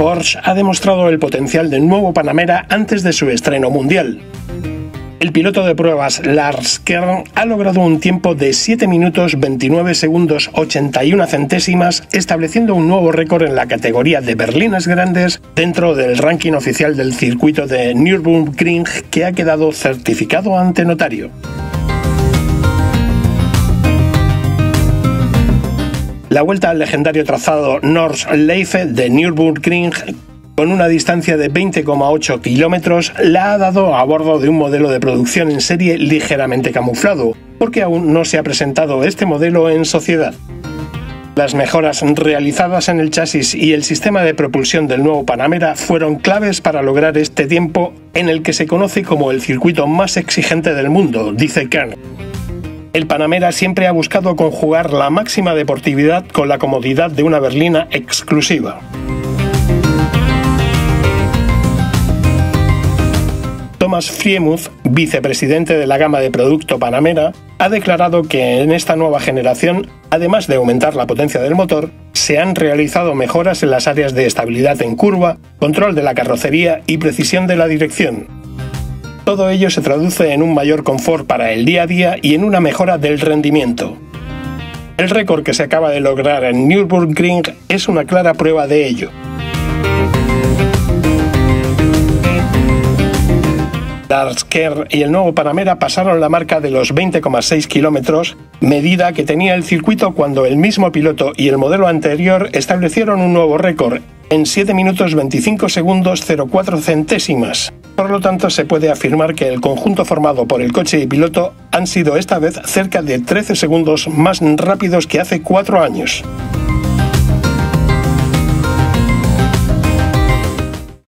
Norsch ha demostrado el potencial del nuevo Panamera antes de su estreno mundial. El piloto de pruebas Lars Kern ha logrado un tiempo de 7 minutos 29 segundos 81 centésimas, estableciendo un nuevo récord en la categoría de berlinas grandes dentro del ranking oficial del circuito de Nürburgring que ha quedado certificado ante notario. La vuelta al legendario trazado Nordschleife de Nürburgring con una distancia de 20,8 kilómetros, la ha dado a bordo de un modelo de producción en serie ligeramente camuflado, porque aún no se ha presentado este modelo en sociedad. Las mejoras realizadas en el chasis y el sistema de propulsión del nuevo Panamera fueron claves para lograr este tiempo en el que se conoce como el circuito más exigente del mundo, dice Kern. El Panamera siempre ha buscado conjugar la máxima deportividad con la comodidad de una berlina exclusiva. Thomas Friemuth, vicepresidente de la gama de producto Panamera, ha declarado que en esta nueva generación, además de aumentar la potencia del motor, se han realizado mejoras en las áreas de estabilidad en curva, control de la carrocería y precisión de la dirección. Todo ello se traduce en un mayor confort para el día a día y en una mejora del rendimiento. El récord que se acaba de lograr en Nürburgring es una clara prueba de ello. Kerr y el nuevo Panamera pasaron la marca de los 20,6 kilómetros, medida que tenía el circuito cuando el mismo piloto y el modelo anterior establecieron un nuevo récord en 7 minutos 25 segundos 04 centésimas. Por lo tanto, se puede afirmar que el conjunto formado por el coche y piloto han sido esta vez cerca de 13 segundos más rápidos que hace 4 años.